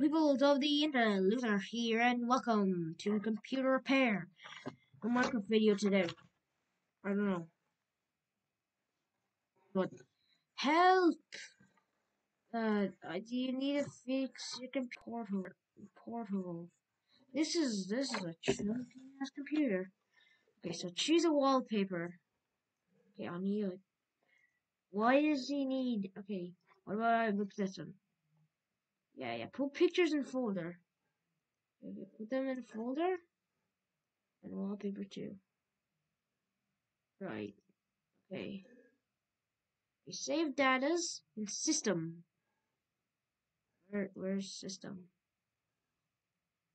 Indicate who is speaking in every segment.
Speaker 1: people of the internet, Luther here, and welcome to Computer Repair. Minecraft video today. I don't know. What? help! Uh, do you need to fix your computer? Portal. This is this is a chunky ass computer. Okay, so choose a wallpaper. Okay, I'll need a. Why does he need? Okay, what about I look this one? Yeah, yeah. Put pictures in folder. Put them in folder. And wallpaper too. Right. Okay. We save datas in system. Where where's system?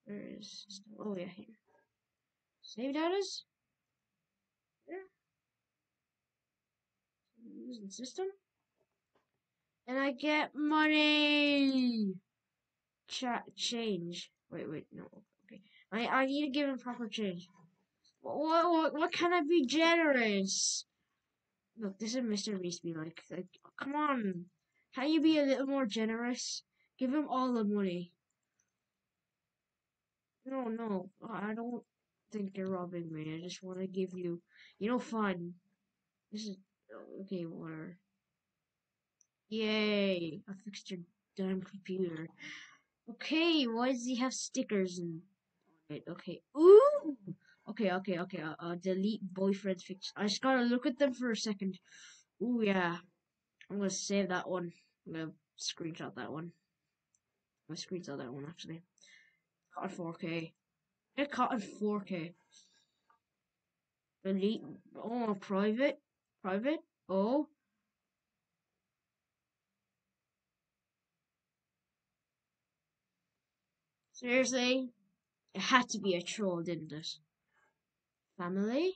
Speaker 1: Where is system? Oh yeah, here. Save datas? There. Using system. And I get money cha change. Wait, wait, no. Okay, I I need to give him proper change. What what what can I be generous? Look, this is Mr. Beast be like. Like, come on. Can you be a little more generous? Give him all the money. No, no, I don't think you're robbing me. I just want to give you, you know, fun. This is okay. Whatever. Yay! I fixed your damn computer. Okay, why does he have stickers and it? Okay. Ooh! Okay, okay, okay. I'll, I'll delete boyfriend's picture. I just gotta look at them for a second. Ooh, yeah. I'm gonna save that one. I'm gonna screenshot that one. Gonna screenshot that one, actually. Caught in 4K. Get caught in 4K. Delete. Oh, private. Private. Oh. Seriously? It had to be a troll, didn't it? Family?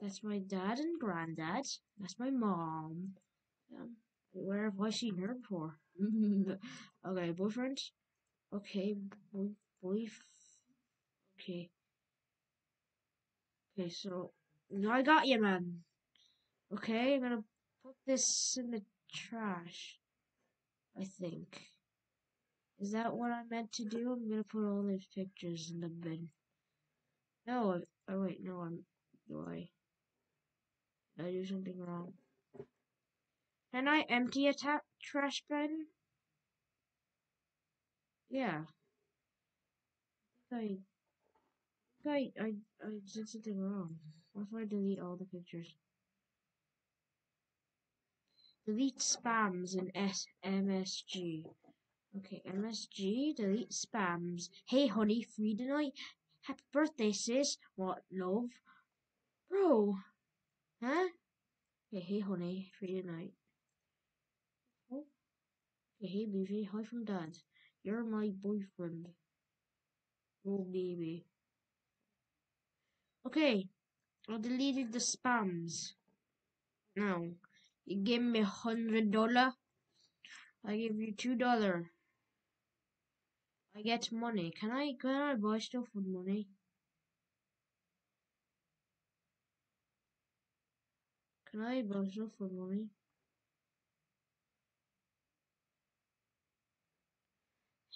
Speaker 1: That's my dad and granddad. That's my mom. Um, where have I seen her before? okay, boyfriend. Okay, boy. Okay. Okay, so I got you, man. Okay, I'm gonna put this in the trash. I think. Is that what I meant to do? I'm gonna put all these pictures in the bin. No, oh wait, no, I'm, do I? Did I do something wrong? Can I empty a trash bin? Yeah. I I, I, I did something wrong. What if I delete all the pictures? Delete spams in S MSG. Okay, MSG, delete spams. Hey honey, free tonight? Happy birthday, sis. What, love? Bro. Huh? Okay, hey honey, free tonight. Oh. Okay, hey baby, hi from dad. You're my boyfriend. Oh baby. Okay, I deleted the spams. Now, you give me a hundred dollar. I give you two dollar. I get money. Can I can I buy stuff with money? Can I buy stuff with money?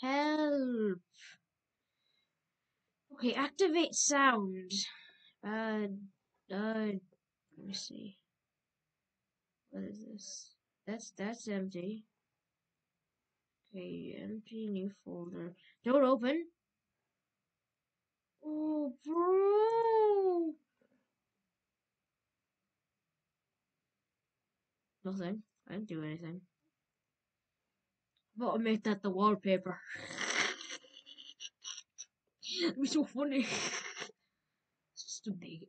Speaker 1: Help! Okay, activate sound. Uh, uh, let me see. What is this? That's that's empty. Okay, empty new folder. Don't open. Oh, bro. Nothing. I didn't do anything. But I make that the wallpaper. it was so funny. big.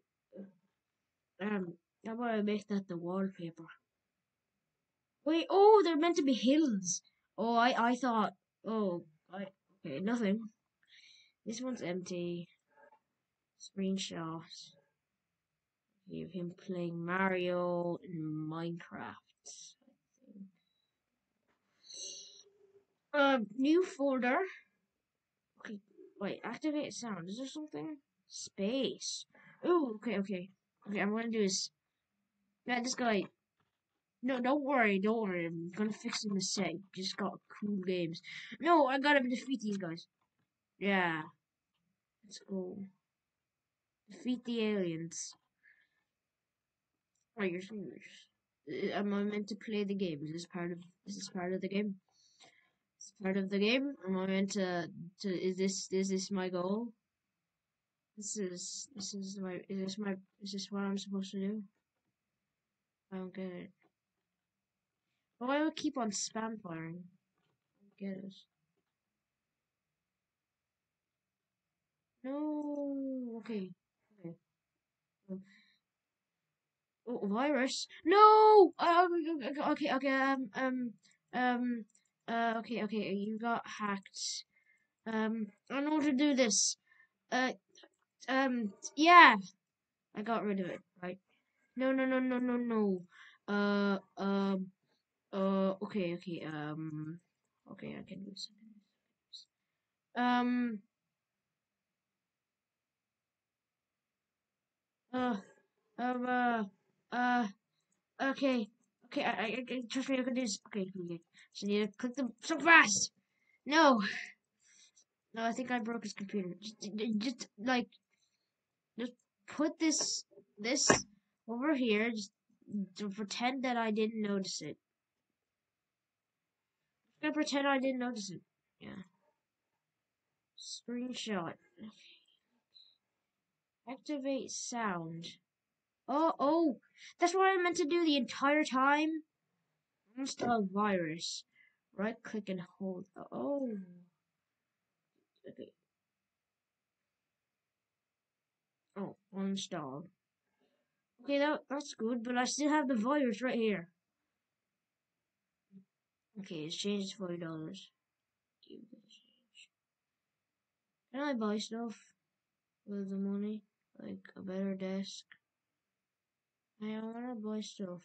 Speaker 1: Um, how about I make that the wallpaper? Wait, oh, they're meant to be hills. Oh, I, I thought, oh, I, okay, nothing. This one's empty. Screenshot. Of him playing Mario in Minecraft. Uh, new folder. Okay, wait, activate sound. Is there something? Space. Oh, okay, okay. Okay, I'm gonna do this. Yeah, this guy. No, don't worry, don't worry. I'm gonna fix a sec. Just got cool games. No, I gotta defeat these guys. Yeah. Let's go. Defeat the aliens. Are you serious? Uh, Am I meant to play the game? Is this part of is this part of the game? Is part of the game? Am I meant to to is this is this my goal? This is this is my is this my is this what I'm supposed to do? I don't get it. Why do I keep on spam firing? Get it. No. Okay. Okay. Um, Oh, virus? No. Uh, okay. Okay. Um. Um. Um. Uh. Okay. Okay. You got hacked. Um. I know to do this. Uh. Um. Yeah. I got rid of it. Right. No. No. No. No. No. No. Uh. Um. Uh. Okay. Okay. Um. Okay. I can do this. I. Um. Uh. Um. Uh. Uh. Okay. Okay. I. I. I trust me. I can do this. Okay. Okay. Just need to click the so fast. No. No. I think I broke his computer. Just, just like. Just put this. This over here. Just to pretend that I didn't notice it. Gonna pretend I didn't notice it. Yeah. Screenshot. Activate sound. Oh, oh, that's what I meant to do the entire time. Install virus. Right click and hold. Oh. oh. Okay. Oh, uninstalled. Okay, that that's good, but I still have the virus right here. Okay, exchange is forty dollars. Can I buy stuff with the money? Like a better desk? I wanna buy stuff.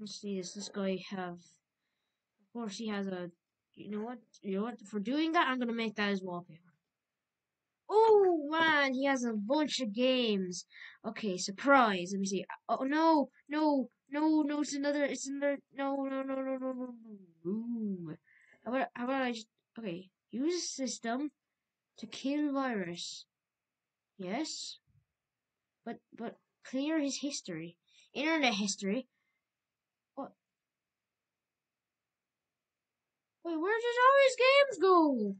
Speaker 1: Let's see, does this guy have of course he has a you know what? You know what? For doing that I'm gonna make that his wallpaper. Oh man, he has a bunch of games. Okay, surprise. Let me see. Uh, oh no, no, no, no, it's another it's another no no no no no no no. How about how about I just okay, use system to kill virus. Yes. But but clear his history. Internet history. What? Wait, where did all his games go?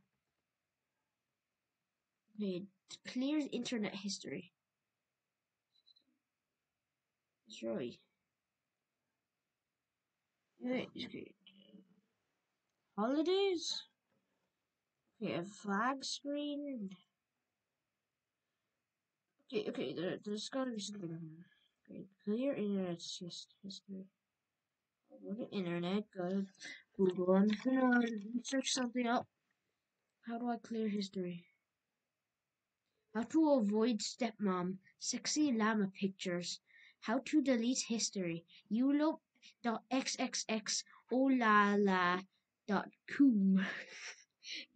Speaker 1: Okay, clear internet history. Destroy. Holidays? Okay, a flag screen. Okay, okay, there, there's gotta be something here. Okay, clear internet history. Go to internet, go to Google, and uh, search something up. How do I clear history? How to avoid stepmom, sexy llama pictures. How to delete history. Yulo.xxx olala dot com.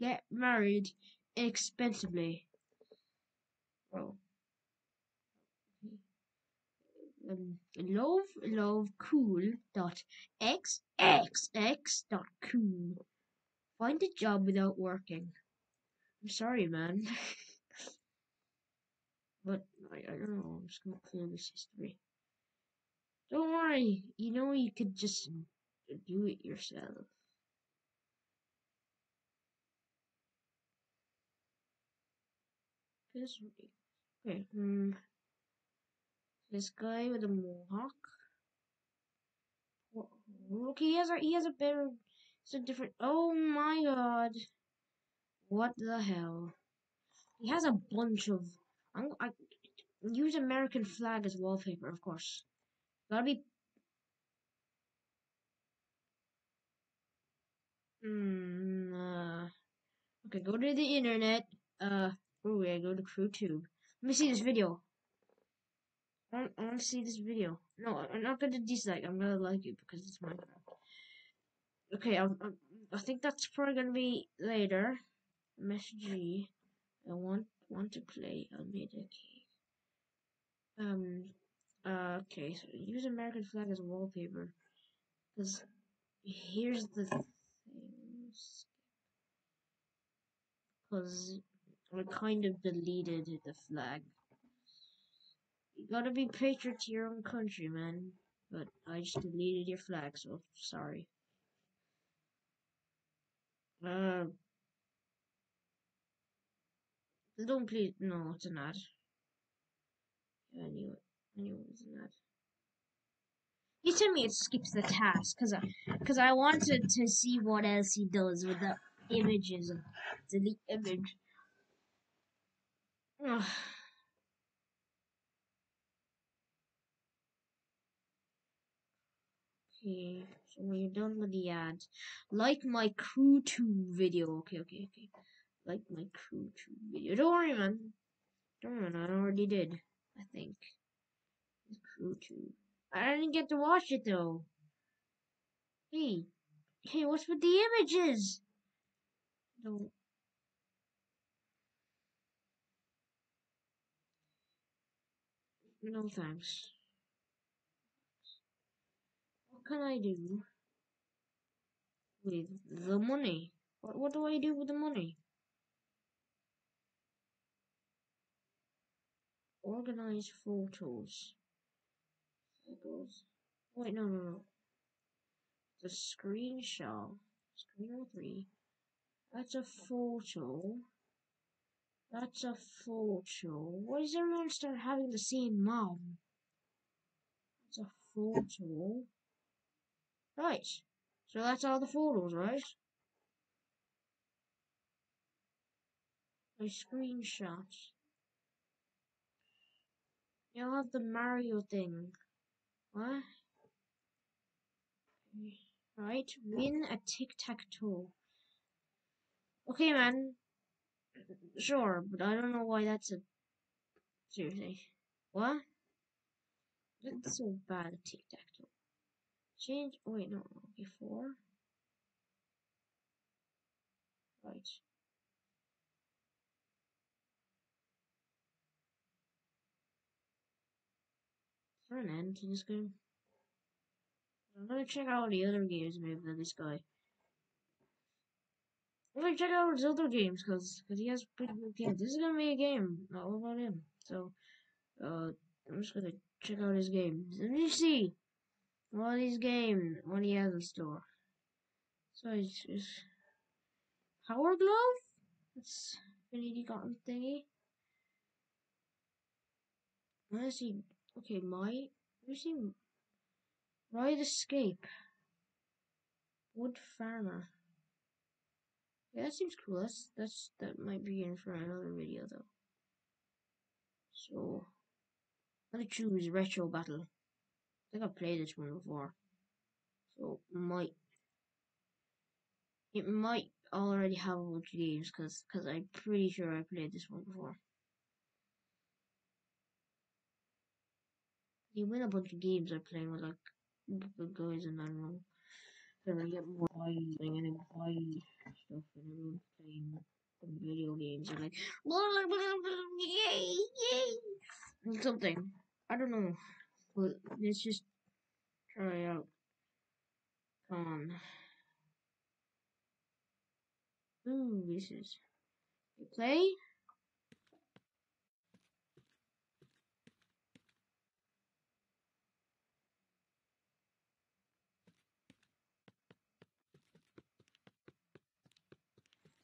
Speaker 1: Get married inexpensively. Bro. Um, love love cool dot xxx dot cool. Find a job without working. I'm sorry, man. but I, I don't know. I'm just gonna clear this history. Don't worry. You know you could just do it yourself. This okay. Hmm. This guy with a mohawk. Look, he has a he has a better. It's a different. Oh my god! What the hell? He has a bunch of. I'm, I use American flag as wallpaper, of course. Gotta be. Hmm. Uh, okay, go to the internet. Uh. Oh yeah, go to CrewTube. Let me see this video. I want, I want to see this video. No, I'm not to dislike. I'm to like it because it's Minecraft. Okay, I'm, I'm, i think that's probably to be later. Message I want want to play. I made a cake. Um, uh, okay, so use American flag as wallpaper. Because here's the things. Because I kind of deleted the flag. You gotta be patriot to your own country, man. But I just deleted your flag, so sorry. Uh, don't please. No, it's an ad. I knew it. I knew it was an ad. You tell me it skips the task, cause I, cause I wanted to see what else he does with the images delete image. Ugh. Okay, so when you're done with the ads, like my crew 2 video. Okay, okay, okay. Like my crew 2 video. Don't worry, man. Don't worry, man. I already did. I think. Crew 2. I didn't get to watch it though. Hey, hey, what's with the images? No. No thanks. What can I do with the money? What what do I do with the money? Organize photos. Photos. Wait, no, no, no. The screenshot. Screen three. That's a photo. That's a photo. Why does everyone start having the same mom? That's a photo. Right. So that's all the photos, right? My screenshots. You'll have the Mario thing. What? Right, win a tic-tac-toe. Okay, man. Sure, but I don't know why that's a... Seriously. What? That's so bad, tic-tac-toe. Change... Wait, no, before. Right. There an end to this game? I'm gonna check out the other games maybe than this guy. I'm gonna check out his other games because cause he has pretty good games. This is gonna be a game, not all about him. So, uh, I'm just gonna check out his games. Let me see what these games, what he has in store. So it's Power Glove? That's Infinity Cotton thingy. Let's see. Okay, my. using. Ride Escape. Wood Farmer. Yeah, that seems cool. That's that's that might be in for another video though. So I'm gonna choose Retro Battle. I think I've played this one before. So might it might already have a bunch of games because cause I'm pretty sure I played this one before. You win a bunch of games I played with like guys and I don't know. Then I get more vibes and buy stuff and everyone's playing video games and like yay yay something. I don't know. But let's just try out. Come on. Ooh, this is you play.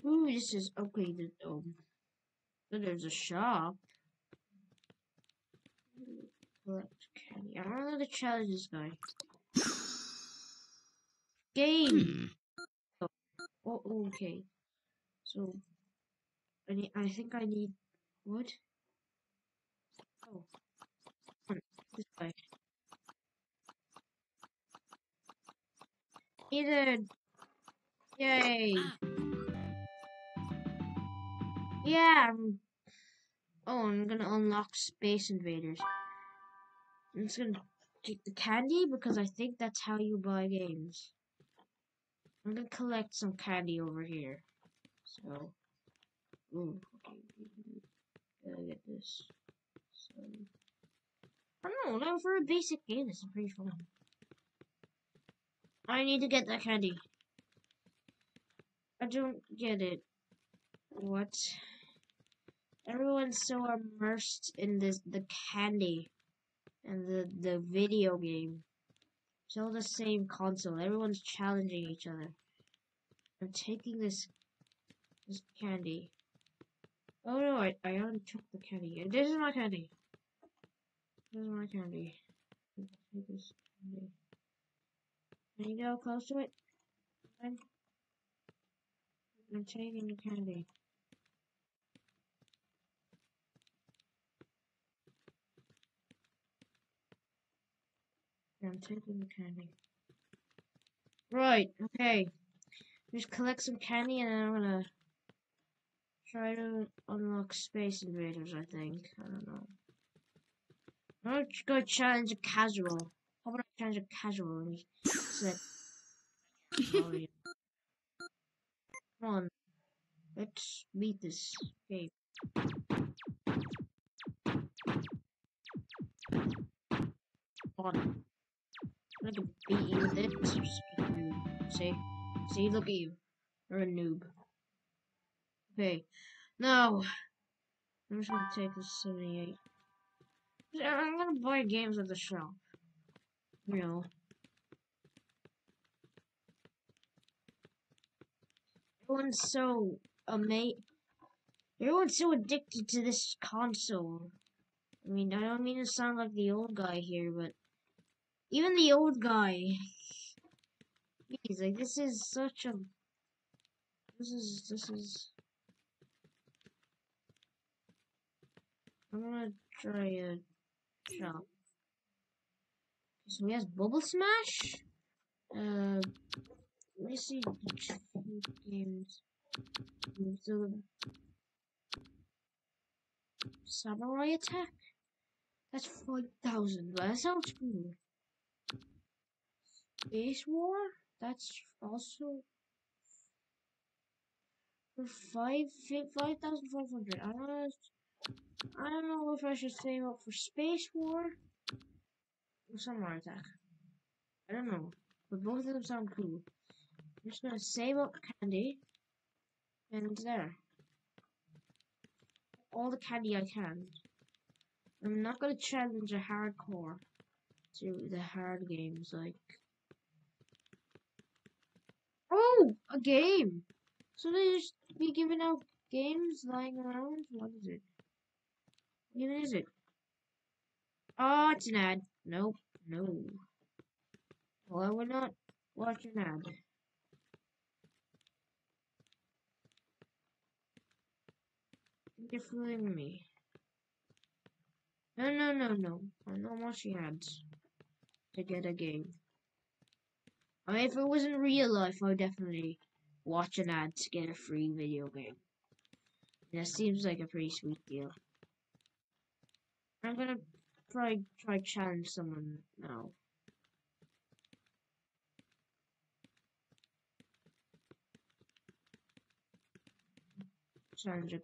Speaker 1: Ooh, this is upgraded. Um, but there's a shop. Collect candy. I don't know the challenge this guy. Game. Oh, okay. So, I need. I think I need. wood. Oh, this guy. Either. Yay. Yeah. I'm, oh, I'm gonna unlock Space Invaders. I'm just gonna take the candy because I think that's how you buy games. I'm gonna collect some candy over here. So, ooh, gotta get this. So, I don't know, for a basic game, this is pretty fun. I need to get that candy. I don't get it. What? Everyone's so immersed in this the candy and the the video game. It's all the same console. Everyone's challenging each other. I'm taking this this candy. Oh no, I, I already took the candy. This is my candy. This is my candy. Take this candy. Can you go close to it? I'm, I'm taking the candy. I'm taking the candy. Right, okay. Just collect some candy and then I'm gonna try to unlock Space Invaders, I think. I don't know. I'm gonna go challenge a casual. How about I challenge a casual and set oh, yeah. Come on. Let's beat this game. On. You it. See? See, look at you. You're a noob. Okay. Now, I'm just gonna take this 78. I'm gonna buy games at the shop. You know. Everyone's so amazing. Everyone's so addicted to this console. I mean, I don't mean to sound like the old guy here, but even the old guy, he's like, this is such a, this is, this is, I'm gonna try a shop. So he has Bubble Smash? Uh, let me see games. So, Samurai Attack? That's 5,000, that sounds cool. Space War? That's also for five five thousand five hundred. I don't know. I don't know if I should save up for Space War or Samurai Attack. I don't know, but both of them sound cool. I'm just gonna save up candy, and there. All the candy I can. I'm not gonna challenge a hardcore to the hard games like Oh, a game. So they just be giving out games lying around? What is it? What is it? Oh, it's an ad. Nope, no. Well, I would not watch an ad. You're fooling me. No, no, no, no. I'm not watching ads to get a game. I mean, if it was in real life, I would definitely watch an ad to get a free video game. That seems like a pretty sweet deal. I'm gonna probably try challenge someone now. Challenge a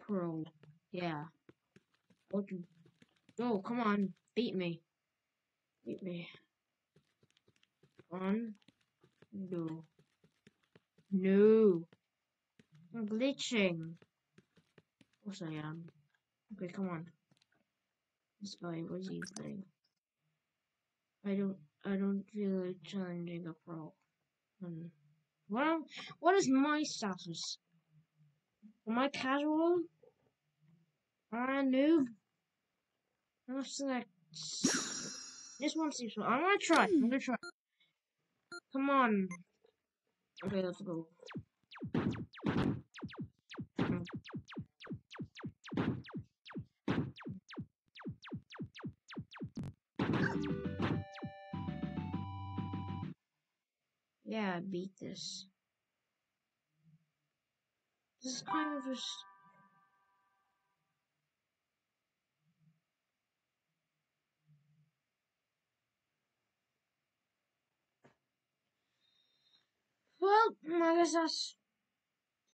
Speaker 1: pro. Yeah. Oh, come on. Beat me. Beat me. No. No. I'm glitching. Of course I am. Okay, come on. This guy, what is he playing? I don't, I don't feel like challenging a pro. Um, what, what is my status? Am I casual? Am I noob? I'm gonna select. This one seems. fun. I'm gonna try. I'm gonna try. Come on. Okay, let's go. Yeah, beat this. This is kind of just Well, I guess that's